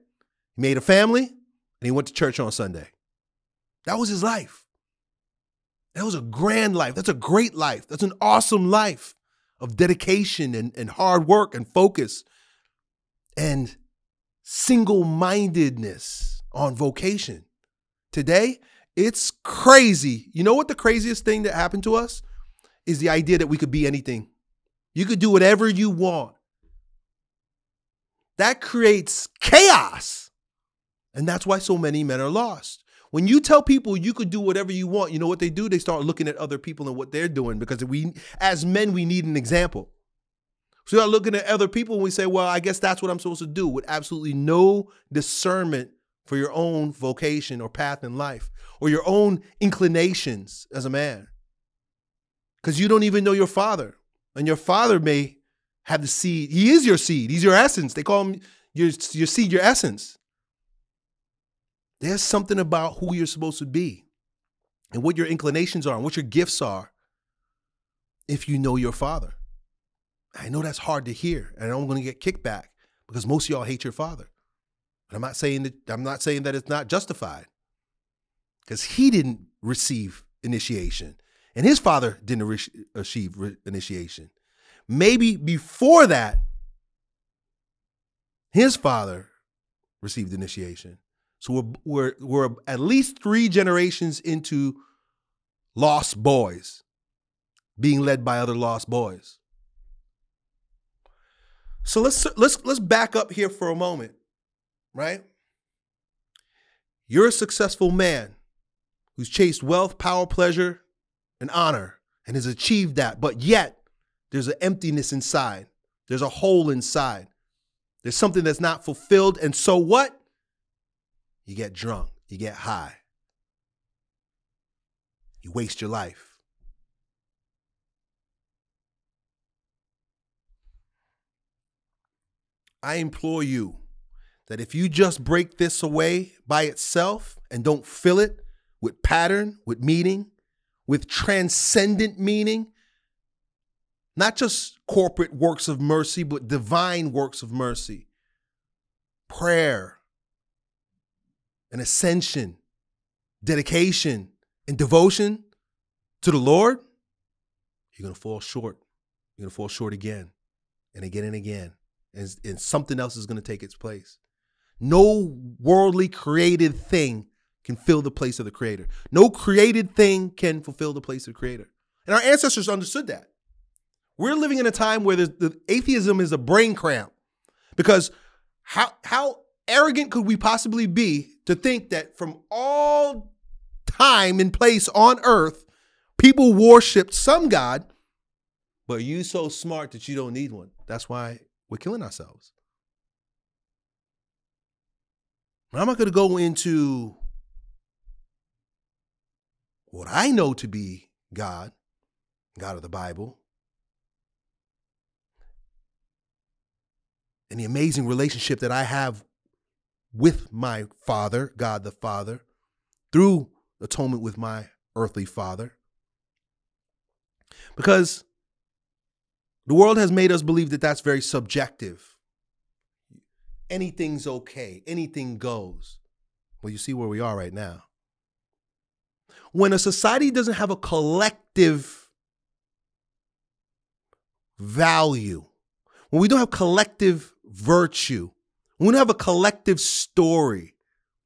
he made a family, and he went to church on Sunday. That was his life. That was a grand life. That's a great life. That's an awesome life of dedication and, and hard work and focus and single-mindedness on vocation. Today, it's crazy. You know what the craziest thing that happened to us is the idea that we could be anything. You could do whatever you want. That creates chaos. And that's why so many men are lost. When you tell people you could do whatever you want, you know what they do? They start looking at other people and what they're doing because we, as men, we need an example. So we are looking at other people and we say, well, I guess that's what I'm supposed to do with absolutely no discernment for your own vocation or path in life or your own inclinations as a man. Because you don't even know your father. And your father may have the seed. He is your seed. He's your essence. They call him your, your seed, your essence. There's something about who you're supposed to be and what your inclinations are and what your gifts are if you know your father. I know that's hard to hear, and I'm going to get kickback because most of y'all hate your father. But I'm not saying that I'm not saying that it's not justified. Because he didn't receive initiation and his father didn't re- achieve re- initiation. Maybe before that, his father received initiation. So we're, we're, we're at least three generations into lost boys. being led by other lost boys. So let's let's let's back up here for a moment, right? You're a successful man who's chased wealth, power, pleasure, and honor and has achieved that, but yet there's an emptiness inside. There's a hole inside. There's something that's not fulfilled. And so what? You get drunk, you get high, you waste your life. I implore you that if you just break this away by itself and don't fill it with pattern, with meaning, with transcendent meaning, not just corporal works of mercy, but divine works of mercy, prayer, and ascension, dedication, and devotion to the Lord, you're going to fall short. You're going to fall short again and again and again and, and something else is going to take its place. No worldly created thing can fill the place of the creator. No created thing can fulfill the place of the creator. And our ancestors understood that. We're living in a time where the atheism is a brain cramp because how how arrogant could we possibly be to think that from all time and place on earth people worshiped some god but you so smart that you don't need one. That's why we're killing ourselves. I'm not going to go into what I know to be God, God of the Bible, and the amazing relationship that I have with my Father, God the Father, through atonement with my earthly Father. Because the world has made us believe that that's very subjective. Anything's okay, anything goes. Well, you see where we are right now. When a society doesn't have a collective value, when we don't have collective virtue, when we don't have a collective story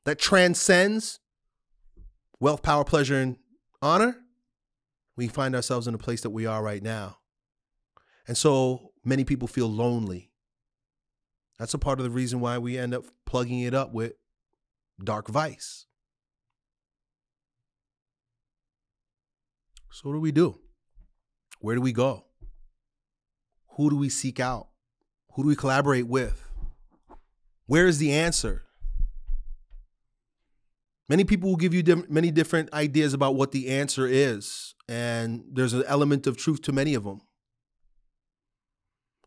that transcends wealth, power, pleasure, and honor, we find ourselves in the place that we are right now. And so many people feel lonely. That's a part of the reason why we end up plugging it up with dark vice. So, what do we do? Where do we go? Who do we seek out? Who do we collaborate with? Where is the answer? Many people will give you many different ideas about what the answer is, and there's an element of truth to many of them.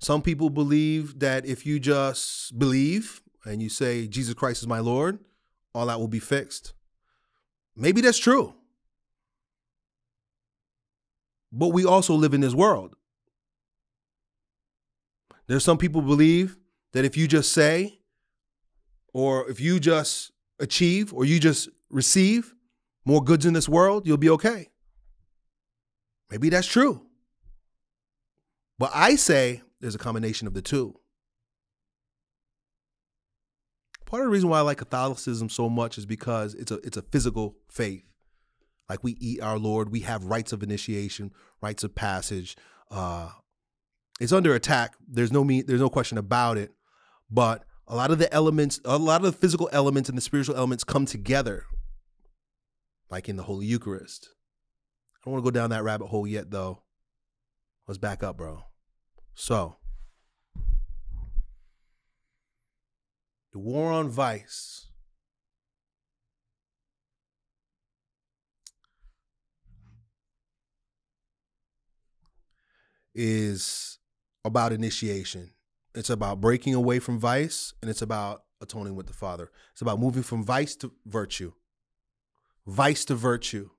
Some people believe that if you just believe and you say, Jesus Christ is my Lord, all that will be fixed. Maybe that's true. But we also live in this world. There's some people believe that if you just say, or if you just achieve, or you just receive more goods in this world, you'll be okay. Maybe that's true. But I say there's a combination of the two. Part of the reason why I like Catholicism so much is because it's a it's a physical faith. Like we eat our Lord, we have rites of initiation, rites of passage. Uh, it's under attack. There's no me. There's no question about it. But a lot of the elements, a lot of the physical elements and the spiritual elements come together, like in the Holy Eucharist. I don't want to go down that rabbit hole yet, though. Let's back up, bro. So, the war on vice. Is about initiation. It's about breaking away from vice and it's about atoning with the Father. It's about moving from vice to virtue, vice to virtue.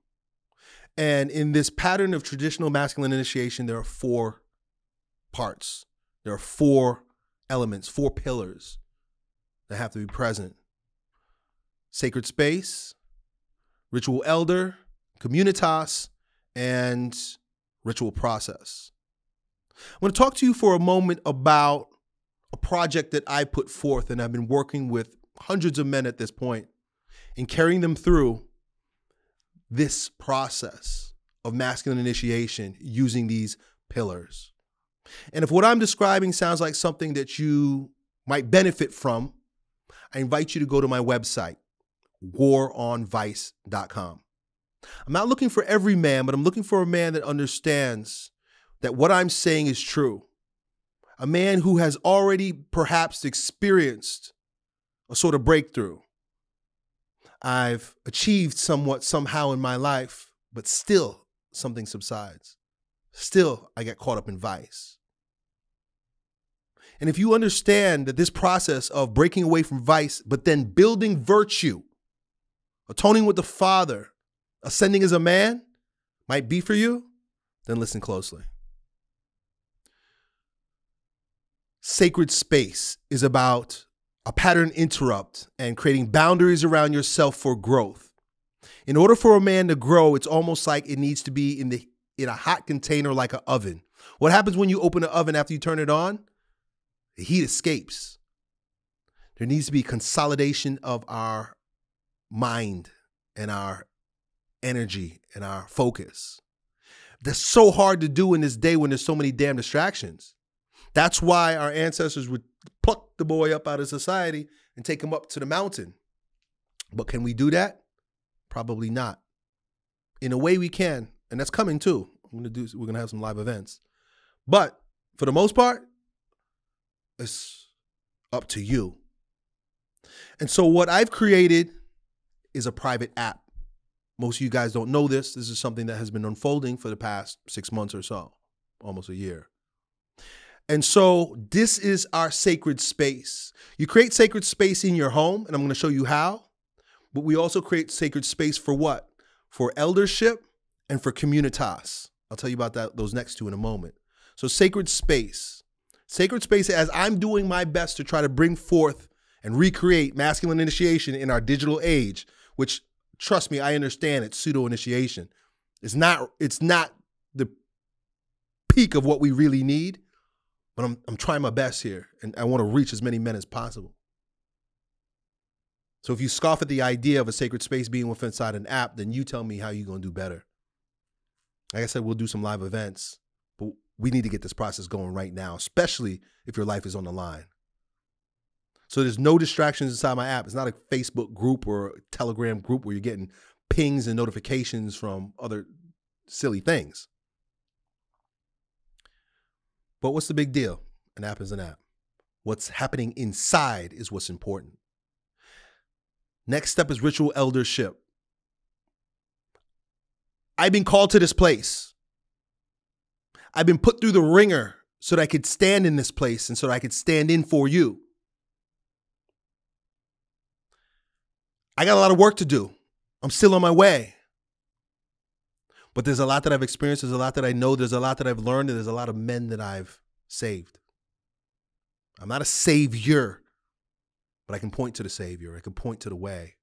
And in this pattern of traditional masculine initiation, there are four parts. There are four elements, four pillars that have to be present sacred space, ritual elder, communitas, and ritual process. I'm going to talk to you for a moment about a project that I put forth, and I've been working with hundreds of men at this point in carrying them through this process of masculine initiation using these pillars. And if what I'm describing sounds like something that you might benefit from, I invite you to go to my website, waronvice.com. I'm not looking for every man, but I'm looking for a man that understands that what I'm saying is true. A man who has already perhaps experienced a sort of breakthrough. I've achieved somewhat somehow in my life, but still something subsides. Still, I get caught up in vice. And if you understand that this process of breaking away from vice, but then building virtue, atoning with the Father, ascending as a man might be for you, then listen closely. Sacred space is about a pattern interrupt and creating boundaries around yourself for growth. In order for a man to grow, it's almost like it needs to be in the in a hot container like an oven. What happens when you open an oven after you turn it on? The heat escapes. There needs to be consolidation of our mind and our energy and our focus. That's so hard to do in this day when there's so many damn distractions. That's why our ancestors would pluck the boy up out of society and take him up to the mountain. But can we do that? Probably not. In a way we can, and that's coming too. I'm gonna do we're gonna have some live events. But for the most part, it's up to you. And so what I've created is a private app. Most of you guys don't know this. This is something that has been unfolding for the past six months or so, almost a year. And so this is our sacred space. You create sacred space in your home, and I'm going to show you how. But we also create sacred space for what? For eldership and for communitas. I'll tell you about that those next two in a moment. So sacred space. Sacred space as I'm doing my best to try to bring forth and recreate masculine initiation in our digital age, which trust me, I understand it's pseudo initiation. It's not it's not the peak of what we really need, but I'm I'm trying my best here and I want to reach as many men as possible. So if you scoff at the idea of a sacred space being within inside an app, then you tell me how you're going to do better. Like I said, we'll do some live events, but we need to get this process going right now, especially if your life is on the line. So there's no distractions inside my app. It's not a Facebook group or Telegram group where you're getting pings and notifications from other silly things. But what's the big deal? An app is an app. What's happening inside is what's important. Next step is ritual eldership. I've been called to this place. I've been put through the ringer so that I could stand in this place and so that I could stand in for you. I got a lot of work to do. I'm still on my way. But there's a lot that I've experienced, there's a lot that I know, there's a lot that I've learned, and there's a lot of men that I've saved. I'm not a savior, but I can point to the savior. I can point to the way.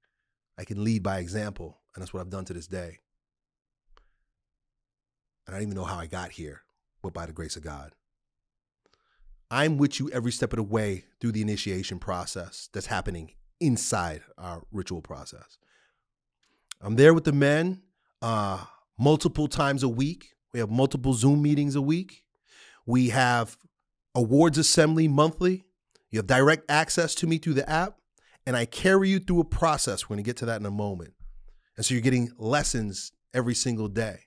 I can lead by example, and that's what I've done to this day. And I don't even know how I got here, but by the grace of God. I'm with you every step of the way through the initiation process that's happening inside our ritual process. I'm there with the men uh, multiple times a week. We have multiple Zoom meetings a week. We have awards assembly monthly. You have direct access to me through the app, and I carry you through a process. We're going to get to that in a moment. And so you're getting lessons every single day.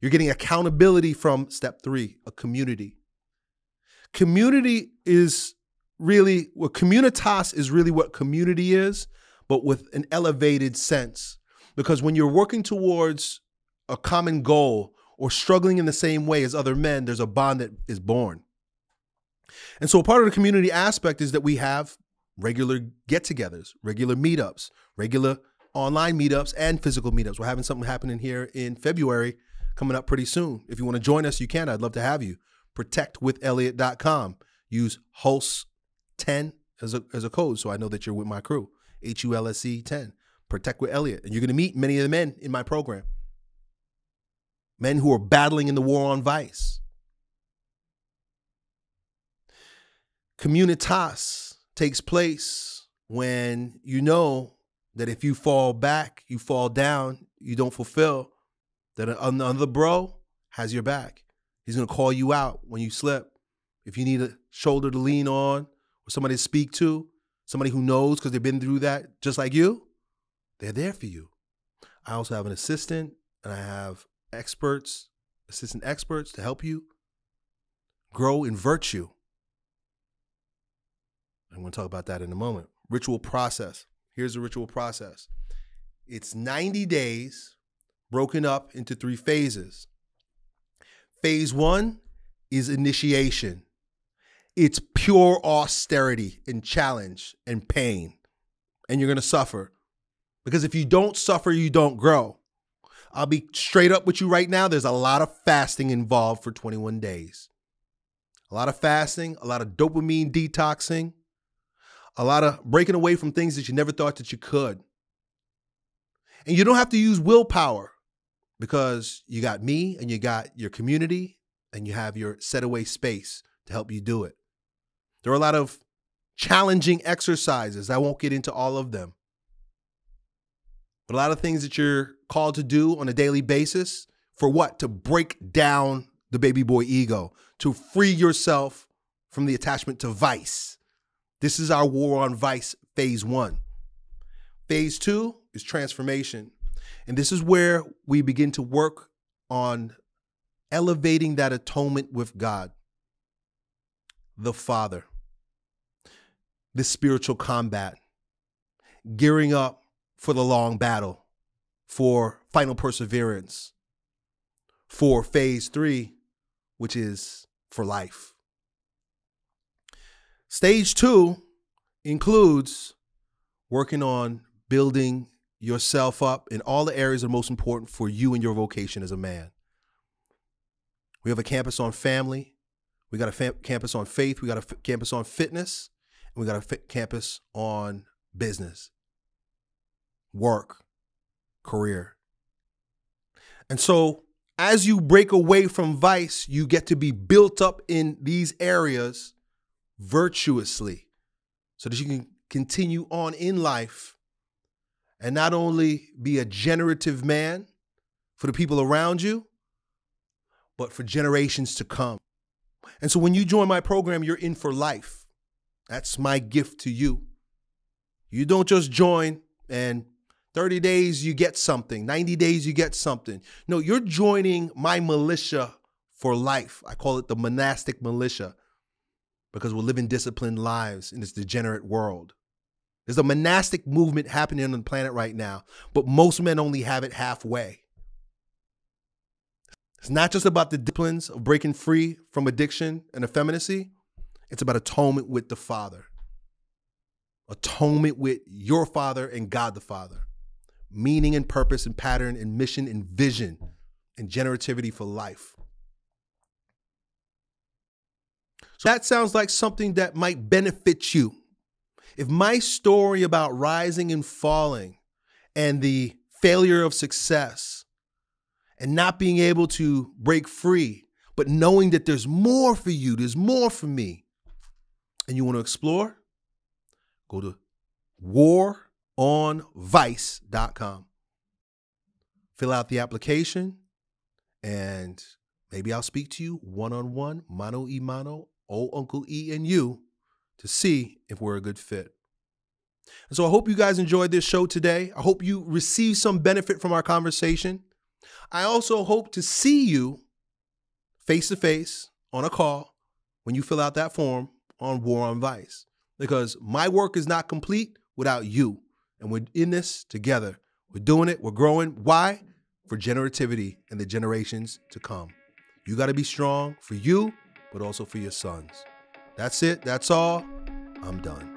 You're getting accountability from step three, a community. Community is really what communitas is really what community is, but with an elevated sense. Because when you're working towards a common goal or struggling in the same way as other men, there's a bond that is born. And so part of the community aspect is that we have regular get togethers, regular meetups, regular online meetups, and physical meetups. We're having something happening here in February coming up pretty soon. If you want to join us, you can. I'd love to have you. Protectwithelliot.com. Use HULSE 10 as a, as a code so I know that you're with my crew. H U L S E 10. Protect with Elliott. And you're going to meet many of the men in my program. Men who are battling in the war on vice. Communitas takes place when you know that if you fall back, you fall down, you don't fulfill, that another bro has your back. He's gonna call you out when you slip. If you need a shoulder to lean on or somebody to speak to, somebody who knows because they've been through that just like you, they're there for you. I also have an assistant and I have experts, assistant experts to help you grow in virtue. I'm going to talk about that in a moment. Ritual process. Here's the ritual process it's 90 days broken up into three phases. Phase one is initiation, it's pure austerity and challenge and pain. And you're going to suffer. Because if you don't suffer, you don't grow. I'll be straight up with you right now. There's a lot of fasting involved for 21 days. A lot of fasting, a lot of dopamine detoxing, a lot of breaking away from things that you never thought that you could. And you don't have to use willpower because you got me and you got your community and you have your set away space to help you do it. There are a lot of challenging exercises. I won't get into all of them. But a lot of things that you're called to do on a daily basis for what? To break down the baby boy ego, to free yourself from the attachment to vice. This is our war on vice, phase one. Phase two is transformation. And this is where we begin to work on elevating that atonement with God, the Father, this spiritual combat, gearing up for the long battle, for final perseverance, for phase three, which is for life. Stage two includes working on building yourself up in all the areas that are most important for you and your vocation as a man. We have a campus on family. We got a fam- campus on faith. We got a f- campus on fitness. And we got a f- campus on business, work, career. And so, as you break away from vice, you get to be built up in these areas virtuously so that you can continue on in life and not only be a generative man for the people around you, but for generations to come. And so when you join my program, you're in for life. That's my gift to you. You don't just join and 30 days you get something, 90 days you get something. No, you're joining my militia for life. I call it the monastic militia because we're living disciplined lives in this degenerate world. There's a monastic movement happening on the planet right now, but most men only have it halfway. It's not just about the disciplines of breaking free from addiction and effeminacy, it's about atonement with the Father, atonement with your Father and God the Father, meaning and purpose and pattern and mission and vision and generativity for life. So that sounds like something that might benefit you. If my story about rising and falling and the failure of success and not being able to break free, but knowing that there's more for you, there's more for me, and you want to explore, go to waronvice.com. Fill out the application, and maybe I'll speak to you one on one, mano y mano, old Uncle E and you to see if we're a good fit. And so I hope you guys enjoyed this show today. I hope you received some benefit from our conversation. I also hope to see you face to face on a call when you fill out that form on War on Vice because my work is not complete without you. And we're in this together. We're doing it, we're growing. Why? For generativity and the generations to come. You got to be strong for you, but also for your sons. That's it. That's all. I'm done.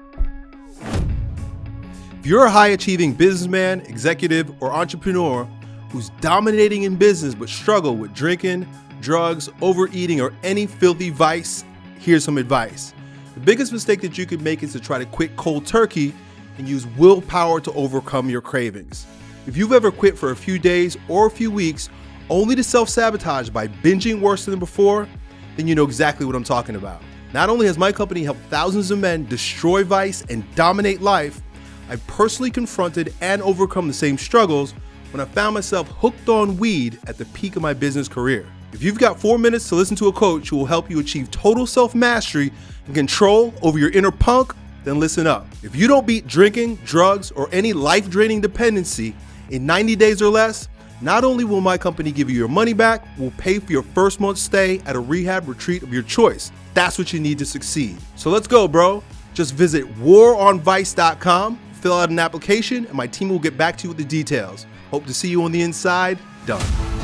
If you're a high achieving businessman, executive, or entrepreneur who's dominating in business but struggle with drinking, drugs, overeating, or any filthy vice, here's some advice. The biggest mistake that you could make is to try to quit cold turkey and use willpower to overcome your cravings. If you've ever quit for a few days or a few weeks only to self sabotage by binging worse than before, then you know exactly what I'm talking about. Not only has my company helped thousands of men destroy vice and dominate life, I've personally confronted and overcome the same struggles when I found myself hooked on weed at the peak of my business career. If you've got four minutes to listen to a coach who will help you achieve total self mastery and control over your inner punk, then listen up. If you don't beat drinking, drugs, or any life draining dependency in 90 days or less, not only will my company give you your money back, we'll pay for your first month's stay at a rehab retreat of your choice. That's what you need to succeed. So let's go, bro. Just visit waronvice.com, fill out an application, and my team will get back to you with the details. Hope to see you on the inside. Done.